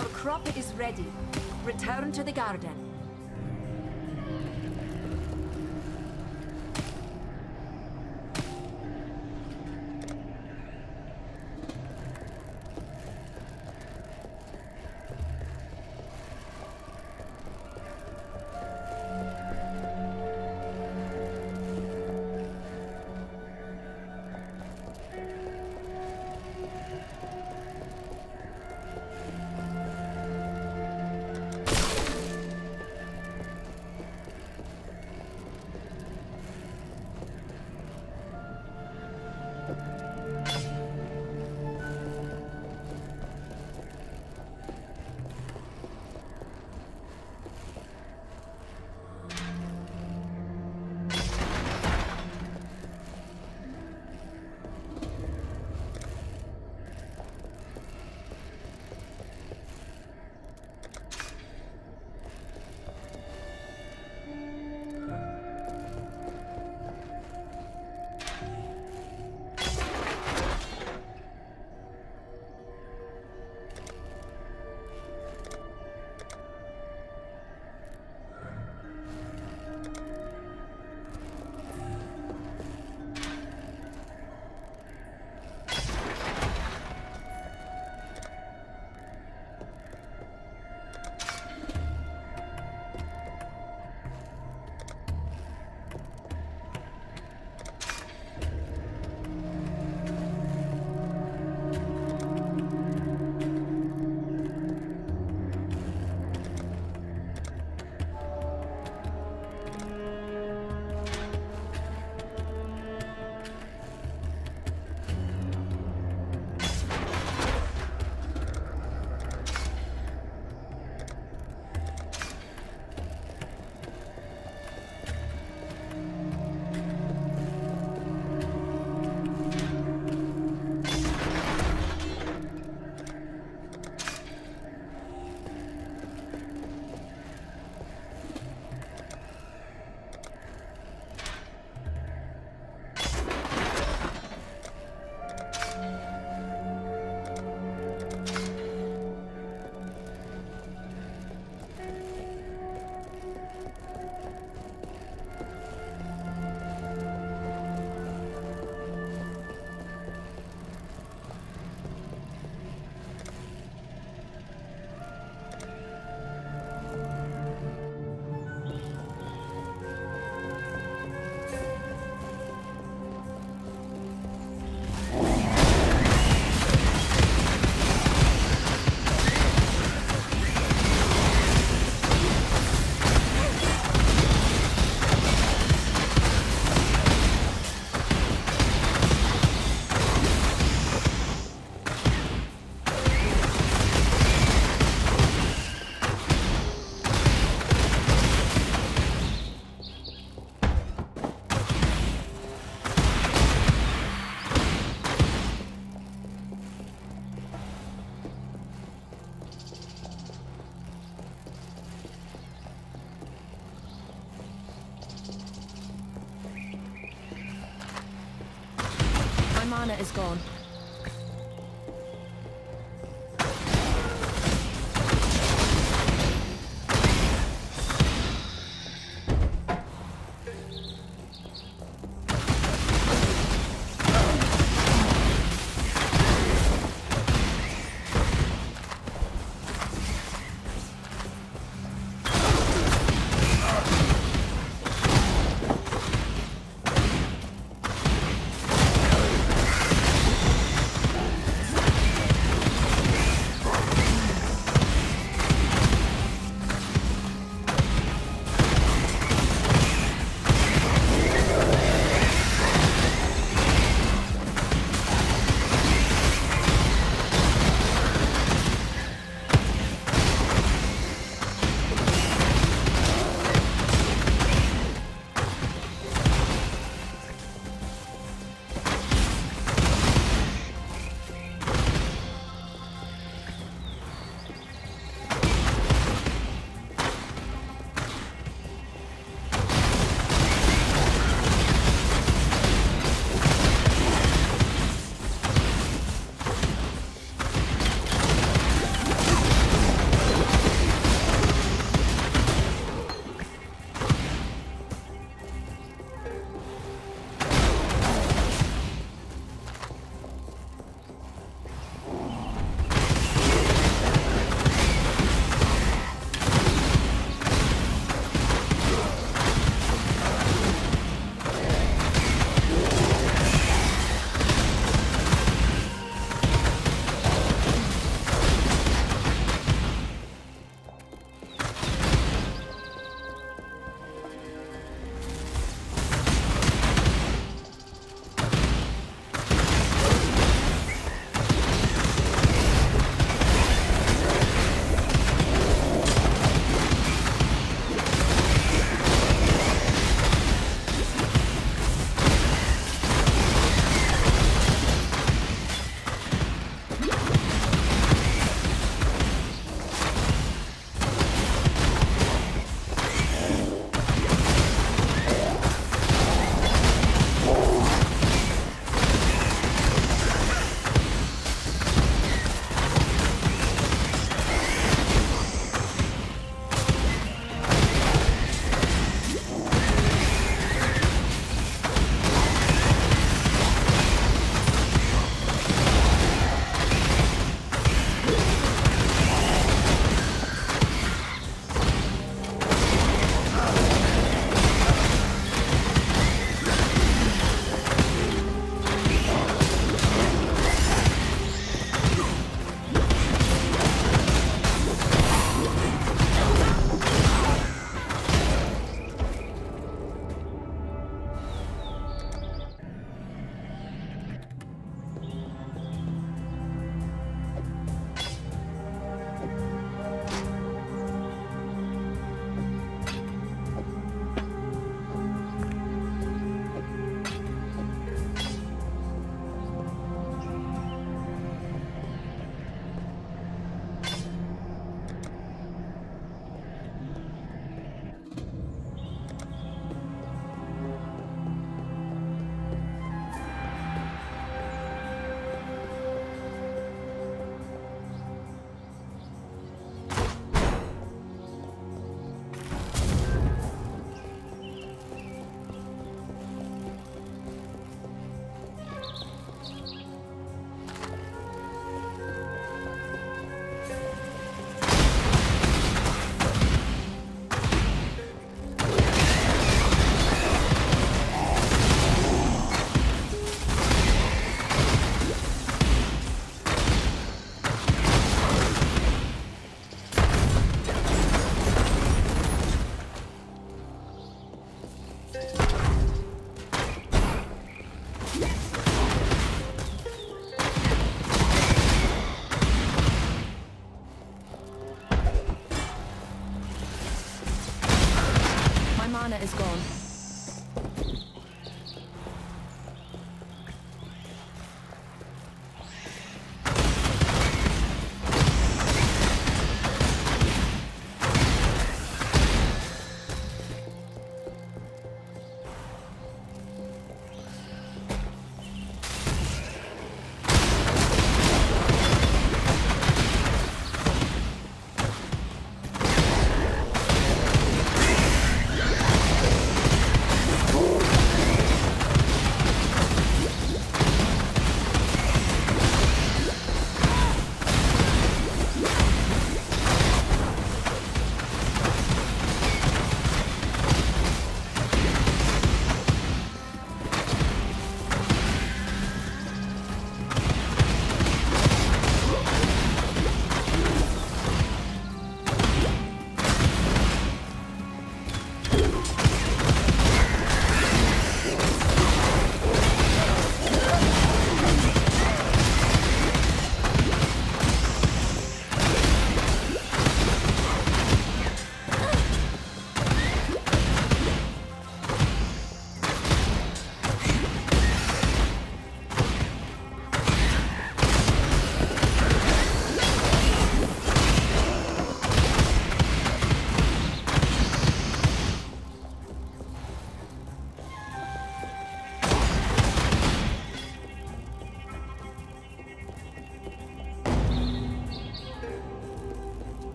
Our crop is ready. Return to the garden. Gone.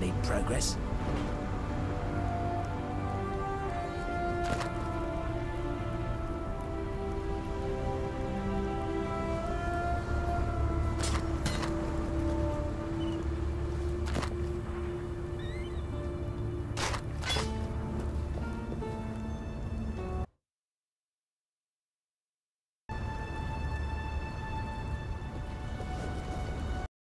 Made any progress?